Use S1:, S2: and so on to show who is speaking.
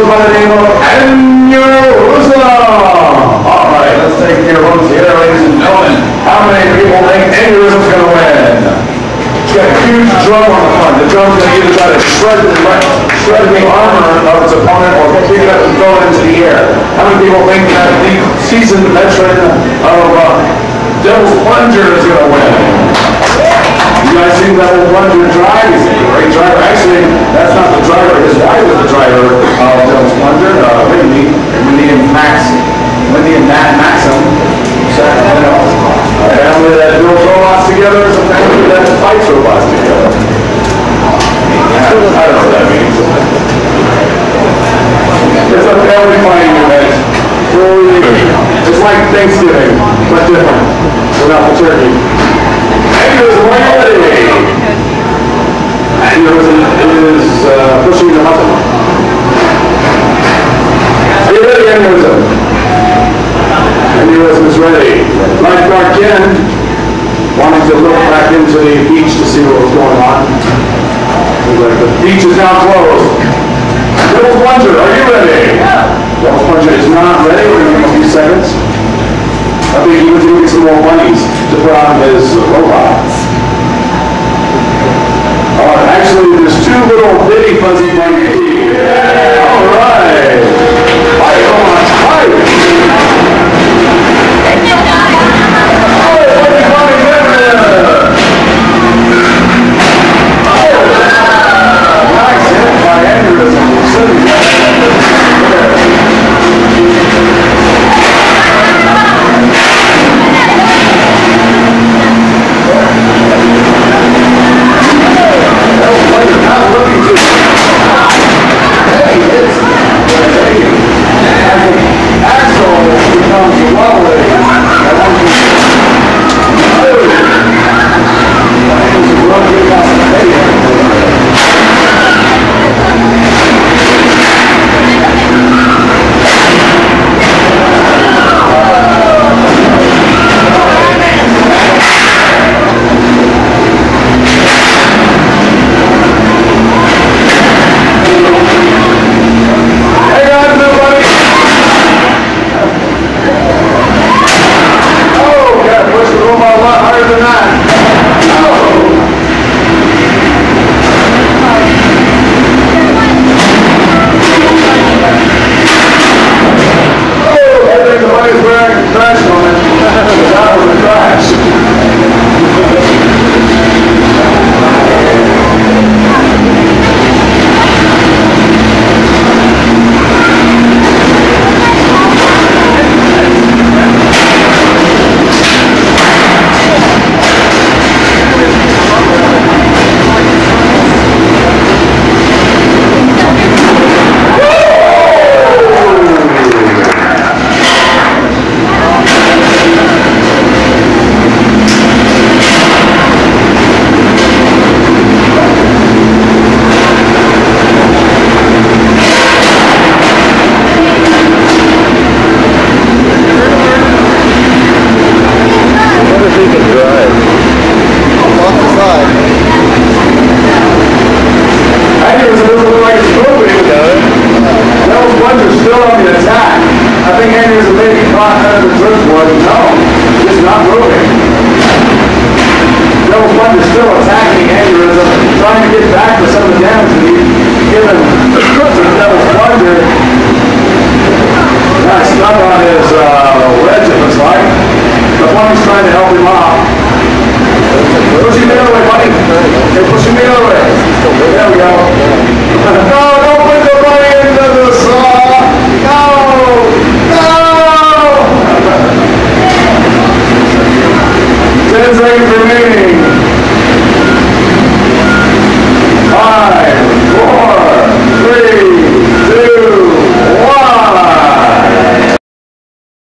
S1: goes by the name of Aneurysm. All right, let's take your votes here, ladies and gentlemen. How many people think Aneurysm's gonna win? It's got a huge drum on the front. The drum's gonna either try to shred the, shred the armor of its opponent or pick it up and throw it into the air. How many people think that the seasoned veteran of uh, Devil's Plunger is gonna win? You guys seen that old plunger drive? He's a great driver. Actually, that's not the driver. His wife is the driver of Devil's Plunger, uh, Whitney, Whitney and Max, Whitney and Matt Maxim. Sacramento. A family that builds robots together is a family that fights robots together. I don't know what that means. It's a family fighting event. It's like Thanksgiving, but different, without the turkey. Aneurysm, are you ready? Aneurysm is uh, pushing the button. Are you ready, Aneurysm? Aneurysm is ready. Lifeguard Ken, wanting to look back into the beach to see what was going on. Like the beach is now closed. Devil's Plunger, are you ready? Devil's Plunger is not ready. We're going to give him a few seconds. I think he was doing some more bunnies to put on his robot. Oh, moving. Devil Fund is still attacking aneurysm, trying to get back to some of the damage that he's given